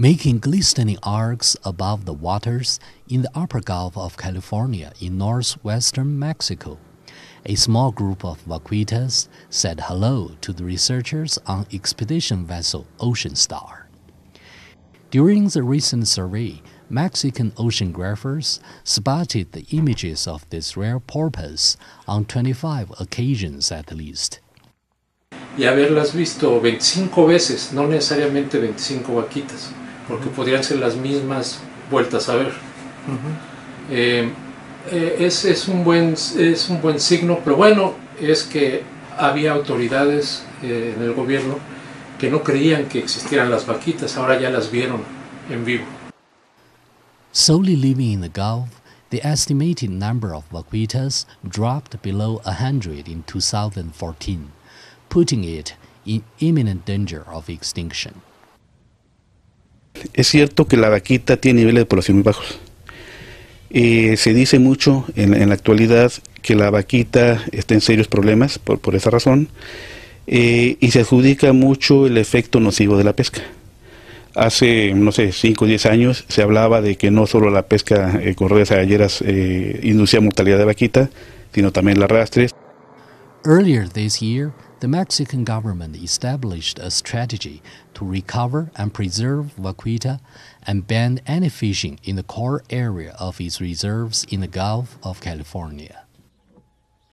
making glistening arcs above the waters in the upper Gulf of California in northwestern Mexico. A small group of vaquitas said hello to the researchers on expedition vessel Ocean Star. During the recent survey, Mexican oceanographers spotted the images of this rare porpoise on 25 occasions at least. Y haberlas visto 25 veces, no necesariamente 25 vaquitas, porque podrían ser las mismas vueltas a ver. Eh, eh, es, es, un buen, es un buen signo, pero bueno, es que había autoridades eh, en el gobierno que no creían que existieran las vaquitas, ahora ya las vieron en vivo. Solely living in the Gulf, the estimated number of vaquitas dropped below 100 in 2014, putting it in imminent danger of extinction. Es cierto que la vaquita tiene niveles de población muy bajos. Eh, se dice mucho en, la actualidad que la vaquita está en serios problemas por, esa razón eh, y se adjudica mucho el efecto nocivo de la pesca. Hace, no sé, 5 o 10 años se hablaba de que no solo la pesca eh, con redes agalleras inducía mortalidad de vaquita, sino también las rastres. Earlier this year, the Mexican government established a strategy to recover and preserve vaquita and ban any fishing in the core area of its reserves in the Gulf of California.